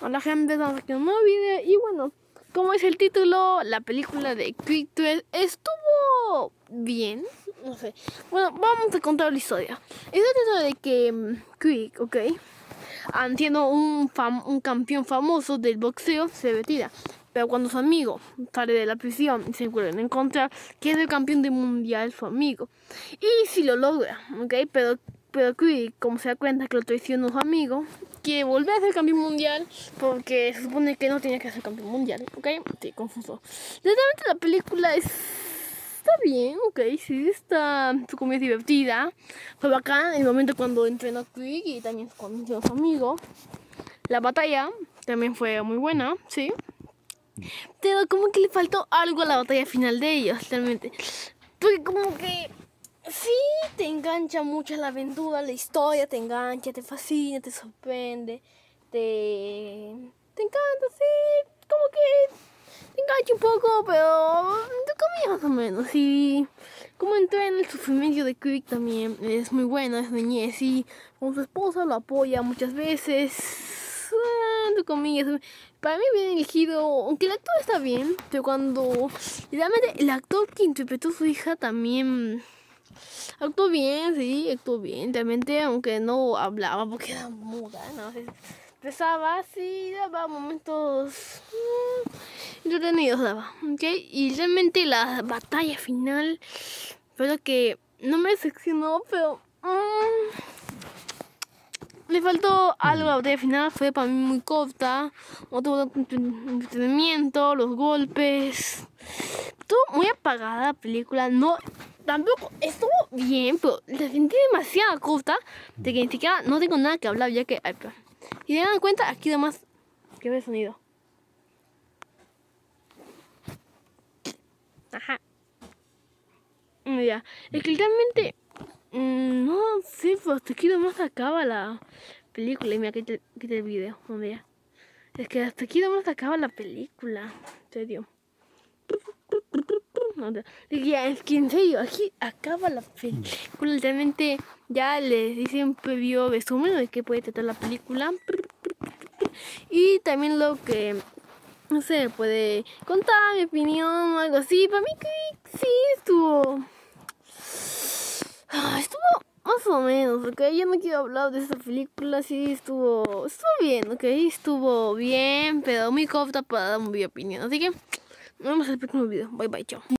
a la gente, estamos aquí en un nuevo video y bueno, como es el título, la película de Quick 3 estuvo bien, no sé. Bueno, vamos a contar la historia. Es el de que mm, Quick, ok, siendo un, un campeón famoso del boxeo, se retira. Pero cuando su amigo sale de la prisión y se vuelven a encontrar, que es el campeón del mundial, su amigo. Y si lo logra, ok, pero pero Quick, como se da cuenta que lo traicionó su amigo, quiere volver a ser campeón mundial porque se supone que no tenía que ser campeón mundial, ¿ok? Sí, confuso. Realmente la película es... está bien, ok, sí, está como es divertida. Fue bacán el momento cuando entrenó Quick y también cuando su amigo. La batalla también fue muy buena, sí. Pero como que le faltó algo a la batalla final de ellos, realmente. Porque como que te engancha mucho la aventura, la historia te engancha, te fascina, te sorprende, te, te encanta, sí, como que te engancha un poco, pero te más o menos. Y como entré en el sufrimiento de Quick también, es muy buena, es niñez y con su esposa lo apoya muchas veces. Entre comillas, para mí bien elegido, aunque el actor está bien, pero cuando realmente el actor que interpretó a su hija también Actuó bien, sí, actuó bien. Realmente, aunque no hablaba porque era muda, ¿no? Empezaba así, daba momentos mm, entretenidos, daba, ¿ok? Y realmente la batalla final lo que no me decepcionó, pero... Mm, le faltó algo la batalla final, fue para mí muy corta, no entretenimiento, los golpes, estuvo muy apagada la película, no tampoco estuvo bien, pero la sentí demasiado corta de que ni siquiera no tengo nada que hablar ya que... y se dan cuenta, aquí además que ve sonido. Ajá. Ya, es que literalmente... Mm, no sé, pues hasta aquí nomás acaba la película. Y mira, quita, el video. ya. Es que hasta aquí nomás acaba la película. En serio. Es que en serio, aquí acaba la película. Literalmente ya les hice un previo resumen de qué puede tratar la película. Y también lo que, no sé, puede contar mi opinión o algo así. Para mí que sí estuvo... Ah, estuvo más o menos, ok. Yo no quiero hablar de esta película, sí estuvo, estuvo bien, ok. Estuvo bien, pero muy corta para dar mi opinión. Así que nos vemos en el próximo video. Bye bye, chao.